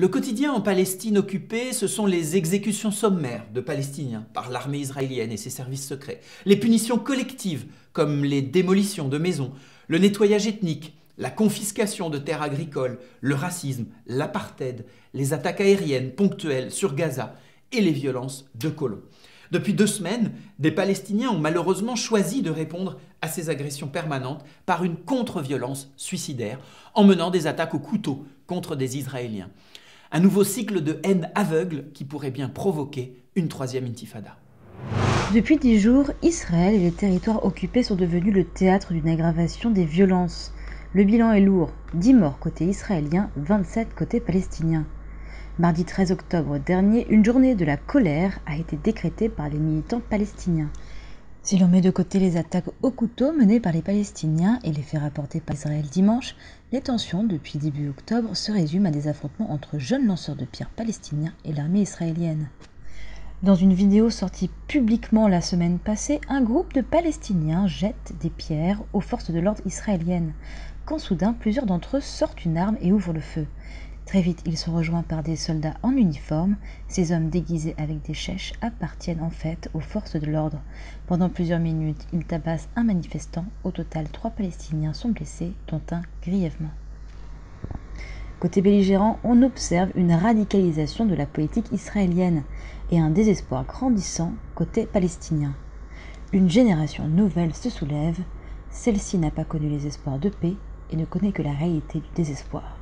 Le quotidien en Palestine occupée, ce sont les exécutions sommaires de Palestiniens par l'armée israélienne et ses services secrets, les punitions collectives comme les démolitions de maisons, le nettoyage ethnique, la confiscation de terres agricoles, le racisme, l'apartheid, les attaques aériennes ponctuelles sur Gaza et les violences de colons. Depuis deux semaines, des Palestiniens ont malheureusement choisi de répondre à ces agressions permanentes par une contre-violence suicidaire, en menant des attaques au couteau contre des Israéliens. Un nouveau cycle de haine aveugle qui pourrait bien provoquer une troisième intifada. Depuis dix jours, Israël et les territoires occupés sont devenus le théâtre d'une aggravation des violences. Le bilan est lourd 10 morts côté israélien, 27 côté palestinien. Mardi 13 octobre dernier, une journée de la colère a été décrétée par les militants palestiniens. Si l'on met de côté les attaques au couteau menées par les Palestiniens et les faits rapportés par Israël dimanche, les tensions depuis début octobre se résument à des affrontements entre jeunes lanceurs de pierres palestiniens et l'armée israélienne. Dans une vidéo sortie publiquement la semaine passée, un groupe de Palestiniens jette des pierres aux forces de l'ordre israéliennes, quand soudain plusieurs d'entre eux sortent une arme et ouvrent le feu. Très vite, ils sont rejoints par des soldats en uniforme. Ces hommes déguisés avec des chèches appartiennent en fait aux forces de l'ordre. Pendant plusieurs minutes, ils tabassent un manifestant. Au total, trois Palestiniens sont blessés, dont un grièvement. Côté belligérant, on observe une radicalisation de la politique israélienne et un désespoir grandissant côté palestinien. Une génération nouvelle se soulève. Celle-ci n'a pas connu les espoirs de paix et ne connaît que la réalité du désespoir.